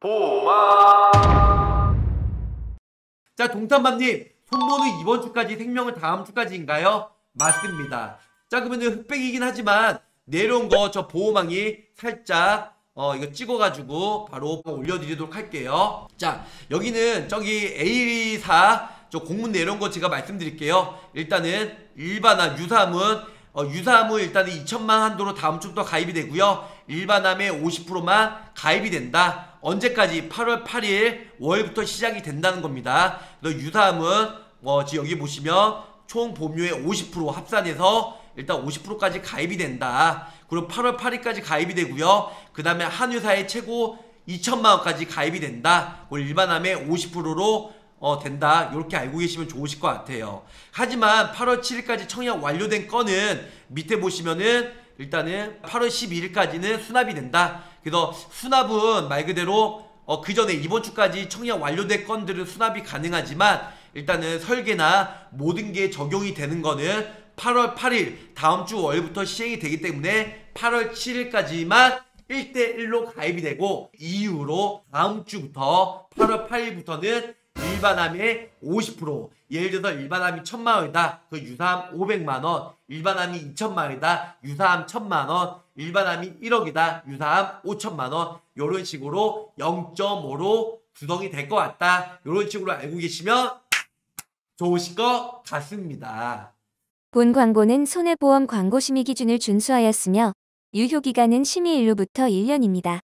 보마 자, 동탄맘님, 손모는 이번 주까지 생명은 다음 주까지인가요? 맞습니다. 자, 그러면은 흑백이긴 하지만 내려온 거 저 보호망이 살짝 어 이거 찍어가지고 바로 올려드리도록 할게요. 자, 여기는 저기 A4 저 공문 내려온 거 제가 말씀드릴게요. 일단은 일반함 유사함은 어, 유사함은 일단은 2천만 한도로 다음 주부터 가입이 되고요. 일반함의 50%만 가입이 된다. 언제까지? 8월 8일 월부터 시작이 된다는 겁니다. 그래서 유사함은 어, 지금 여기 보시면 총 보험료의 50% 합산해서 일단 50%까지 가입이 된다. 그리고 8월 8일까지 가입이 되고요. 그 다음에 한유사의 최고 2천만 원까지 가입이 된다. 일반함의 50%로 어, 된다. 이렇게 알고 계시면 좋으실 것 같아요. 하지만 8월 7일까지 청약 완료된 건은 밑에 보시면은 일단은 8월 12일까지는 수납이 된다. 그래서 수납은 말 그대로 어, 그 전에 이번 주까지 청약 완료된 건들은 수납이 가능하지만 일단은 설계나 모든 게 적용이 되는 거는 8월 8일 다음 주 월부터 시행이 되기 때문에 8월 7일까지만 1대1로 가입이 되고 이후로 다음 주부터 8월 8일부터는 일반함의 50% 예를 들어서 일반함이 1000만 원이다. 그 유사함 500만 원. 일반함이 2천만 원이다. 유사함 1000만 원. 일반함이 1억이다. 유사함 5천만 원. 이런 식으로 0.5로 구성이 될 것 같다. 이런 식으로 알고 계시면 좋으실 것 같습니다. 본 광고는 손해보험 광고 심의 기준을 준수하였으며 유효 기간은 심의 일로부터 1년입니다.